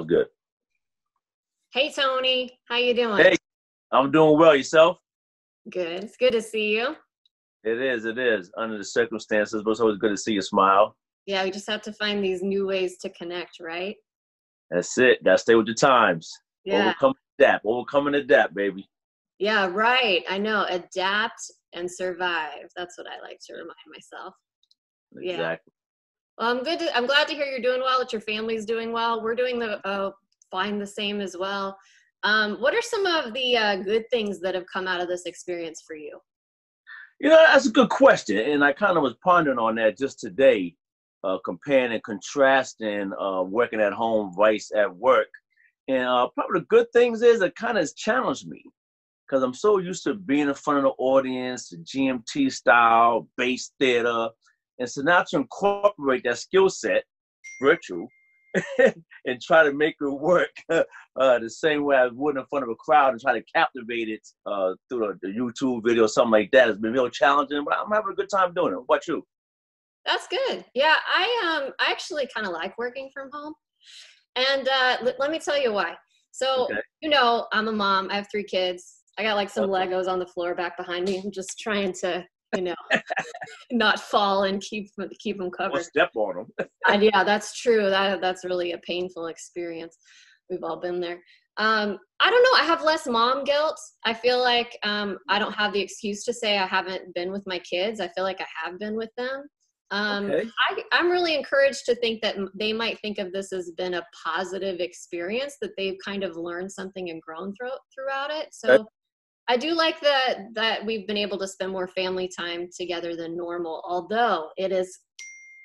good. Hey Tony, how you doing? Hey, I'm doing well. Yourself? Good. It's good to see you. It is. It is. Under the circumstances, but it's always good to see you smile. Yeah, we just have to find these new ways to connect, right? That's it. Gotta stay with the times. Yeah. Overcome adapt. Overcome and adapt, baby. Yeah, right. I know. Adapt and survive. That's what I like to remind myself. Yeah. Well, I'm good. To, I'm glad to hear you're doing well. That your family's doing well. We're doing the uh, fine, the same as well. Um, what are some of the uh, good things that have come out of this experience for you? You know, that's a good question, and I kind of was pondering on that just today, uh, comparing and contrasting uh, working at home, vice at work. And uh, probably the good things is it kind of has challenged me because I'm so used to being in front of the audience, GMT style, base theater, and so now to incorporate that skill set, virtual, and try to make it work uh, the same way I would in front of a crowd and try to captivate it uh, through the, the, YouTube video, or something like that. It's been real challenging, but I'm having a good time doing it. What about you? That's good. Yeah, I um I actually kind of like working from home, and uh, l- let me tell you why. So okay. you know, I'm a mom. I have three kids. I got like some okay. Legos on the floor back behind me. I'm just trying to you know, not fall and keep keep them covered. Or step on them. and yeah, that's true. That that's really a painful experience. We've all been there. Um, I don't know. I have less mom guilt. I feel like um, I don't have the excuse to say I haven't been with my kids. I feel like I have been with them. Um, okay. I, I'm really encouraged to think that they might think of this as been a positive experience, that they've kind of learned something and grown through, throughout it. So I do like that that we've been able to spend more family time together than normal, although it is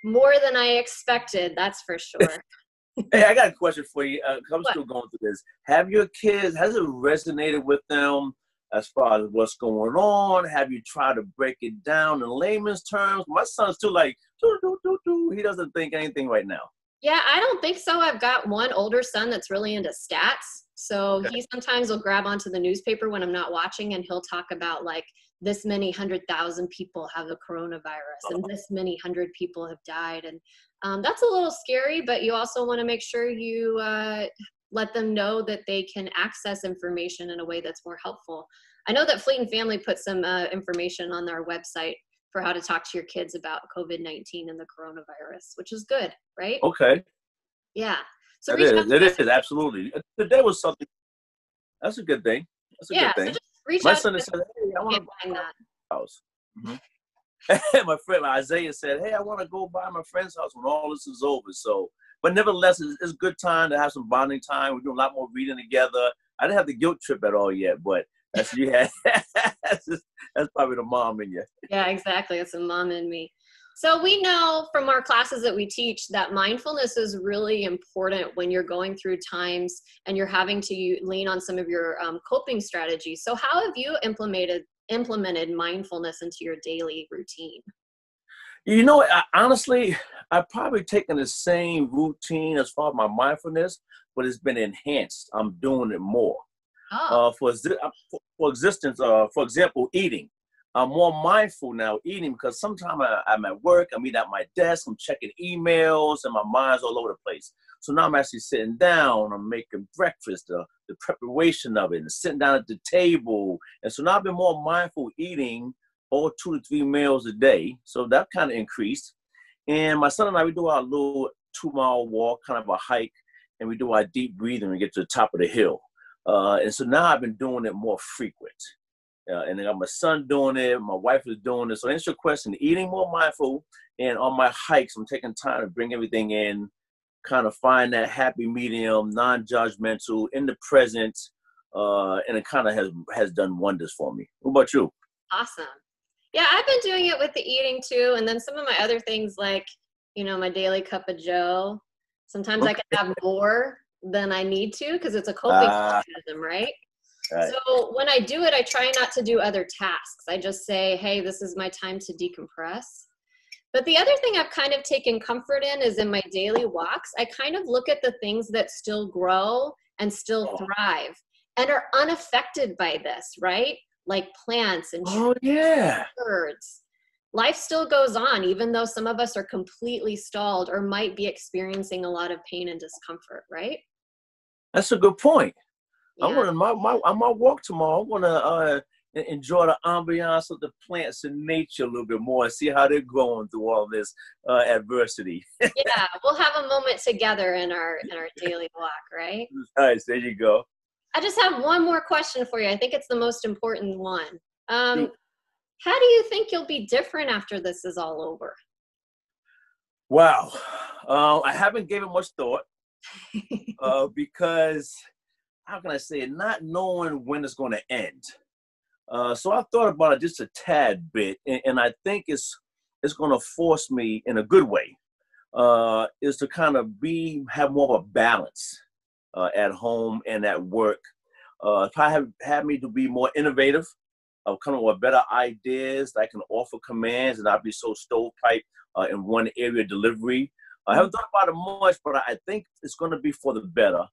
more than I expected, that's for sure. hey, I got a question for you. Uh, I'm what? still going through this. Have your kids, has it resonated with them as far as what's going on? Have you tried to break it down in layman's terms? My son's too like, doo, doo, doo, doo. he doesn't think anything right now. Yeah, I don't think so. I've got one older son that's really into stats. So okay. he sometimes will grab onto the newspaper when I'm not watching and he'll talk about like this many hundred thousand people have the coronavirus and this many hundred people have died. And um, that's a little scary, but you also want to make sure you uh, let them know that they can access information in a way that's more helpful. I know that Fleet and Family put some uh, information on their website for how to talk to your kids about COVID 19 and the coronavirus, which is good, right? Okay. Yeah. So it is. It is absolutely. Today was something. That's a good thing. That's a yeah, good thing. So reach My out son said, "Hey, I want to buy that house." Mm-hmm. my friend Isaiah said, "Hey, I want to go by my friend's house when all this is over." So, but nevertheless, it's, it's good time to have some bonding time. We're doing a lot more reading together. I didn't have the guilt trip at all yet, but that's you had. that's, just, that's probably the mom in you. Yeah, exactly. It's a mom in me. So we know from our classes that we teach that mindfulness is really important when you're going through times and you're having to lean on some of your um, coping strategies. So how have you implemented implemented mindfulness into your daily routine? You know, I, honestly, I've probably taken the same routine as far as my mindfulness, but it's been enhanced. I'm doing it more. Oh. Uh, for, uh, for, for existence, uh, for example, eating. I'm more mindful now eating because sometimes I'm at work, I'm eating at my desk, I'm checking emails, and my mind's all over the place. So now I'm actually sitting down, I'm making breakfast, the, the preparation of it, and sitting down at the table. And so now I've been more mindful eating all two to three meals a day. So that kind of increased. And my son and I, we do our little two mile walk, kind of a hike, and we do our deep breathing and get to the top of the hill. Uh, and so now I've been doing it more frequent. Uh, and I got my son doing it, my wife is doing it. So answer your question, eating more mindful, and on my hikes, I'm taking time to bring everything in, kind of find that happy medium, non-judgmental, in the present, uh, and it kind of has has done wonders for me. What about you? Awesome. Yeah, I've been doing it with the eating too, and then some of my other things like, you know, my daily cup of Joe. Sometimes. I can have more than I need to because it's a coping uh, mechanism, right? Right. So when I do it, I try not to do other tasks. I just say, hey, this is my time to decompress. But the other thing I've kind of taken comfort in is in my daily walks, I kind of look at the things that still grow and still thrive and are unaffected by this, right? Like plants and oh, yeah. birds. Life still goes on, even though some of us are completely stalled or might be experiencing a lot of pain and discomfort, right? That's a good point. Yeah. I want to my, my on my walk tomorrow. I want to uh, enjoy the ambiance of the plants and nature a little bit more and see how they're growing through all this uh, adversity. yeah, we'll have a moment together in our in our daily walk, right? Nice. There you go. I just have one more question for you. I think it's the most important one. Um, how do you think you'll be different after this is all over? Wow, uh, I haven't given much thought uh, because how can I say it? Not knowing when it's going to end. Uh, so I thought about it just a tad bit, and, and I think it's it's going to force me in a good way. Uh, is to kind of be have more of a balance uh, at home and at work. Uh, I have had me to be more innovative, of coming with better ideas that I can offer commands and not be so stovepipe uh, in one area delivery. I haven't thought about it much, but I think it's going to be for the better.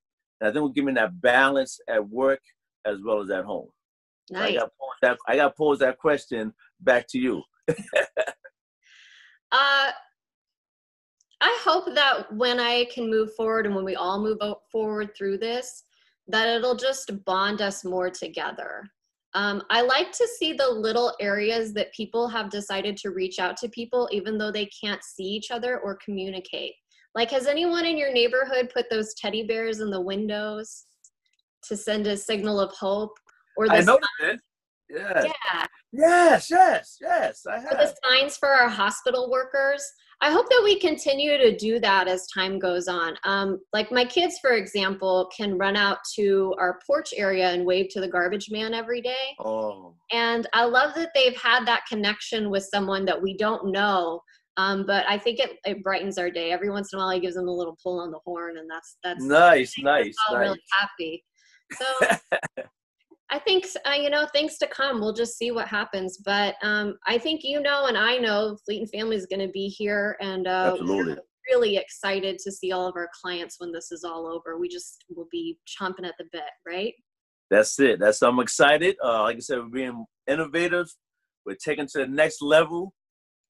And I think we're giving that balance at work as well as at home. Nice. I got that. I got to pose that question back to you. uh, I hope that when I can move forward and when we all move forward through this, that it'll just bond us more together. Um, I like to see the little areas that people have decided to reach out to people even though they can't see each other or communicate. Like, has anyone in your neighborhood put those teddy bears in the windows to send a signal of hope? Or the I noticed it. Yes. Yeah. Yes, yes, yes. I have. Or the signs for our hospital workers. I hope that we continue to do that as time goes on. Um, like my kids, for example, can run out to our porch area and wave to the garbage man every day. Oh. And I love that they've had that connection with someone that we don't know. Um, but I think it, it brightens our day. Every once in a while, he gives them a little pull on the horn, and that's that's nice, nice, nice. really happy. So I think uh, you know things to come. We'll just see what happens. But um, I think you know, and I know, Fleet and Family is going to be here, and uh, absolutely really excited to see all of our clients when this is all over. We just will be chomping at the bit, right? That's it. That's I'm excited. Uh, like I said, we're being innovative. We're taking to the next level,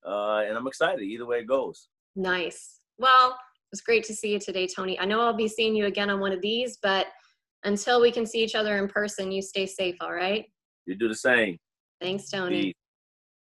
uh, and I'm excited. Either way it goes. Nice. Well, it was great to see you today, Tony. I know I'll be seeing you again on one of these, but until we can see each other in person, you stay safe, all right? You do the same. Thanks, Tony. Peace.